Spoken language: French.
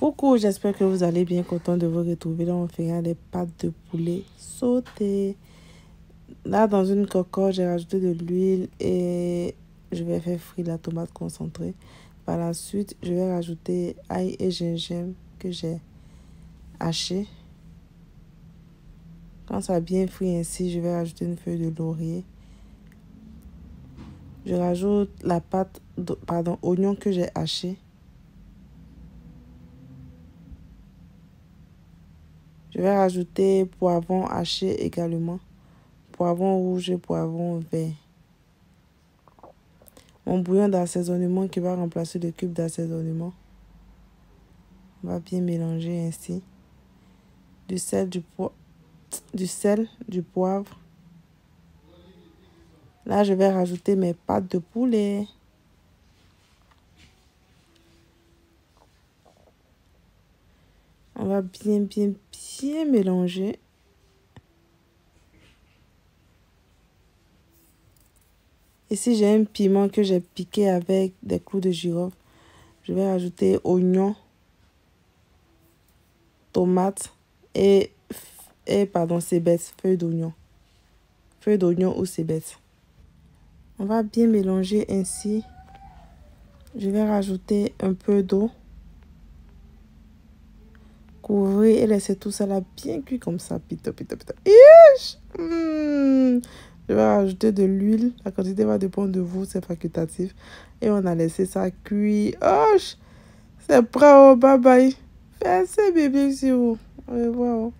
Coucou, j'espère que vous allez bien, content de vous retrouver. Là, on fera des pâtes de poulet sautées. Là, dans une cocotte, j'ai rajouté de l'huile et je vais faire frire la tomate concentrée. Par la suite, je vais rajouter ail et gingembre que j'ai haché. Quand ça a bien frit ainsi, je vais rajouter une feuille de laurier. Je rajoute la pâte, pardon, oignon que j'ai haché. Je vais rajouter poivron haché également. Poivron rouge et poivron vert. Mon bouillon d'assaisonnement qui va remplacer le cube d'assaisonnement. On va bien mélanger ainsi. Du sel, du, du sel, du poivre. Là, je vais rajouter mes pâtes de poulet. On va bien, bien, bien mélanger. Ici, j'ai un piment que j'ai piqué avec des clous de girofle. Je vais rajouter oignon, tomate et, et pardon, cébette, feuille d'oignon. Feuille d'oignon ou cébette. On va bien mélanger ainsi. Je vais rajouter un peu d'eau couvrir et laisser tout ça là bien cuit comme ça. Pito, pito, pito. Hmm. Je vais rajouter de l'huile. La quantité va dépendre de vous, c'est facultatif. Et on a laissé ça cuire. Oh, c'est. Oh, bye bye. Fais assez bébé sur vous. Au revoir.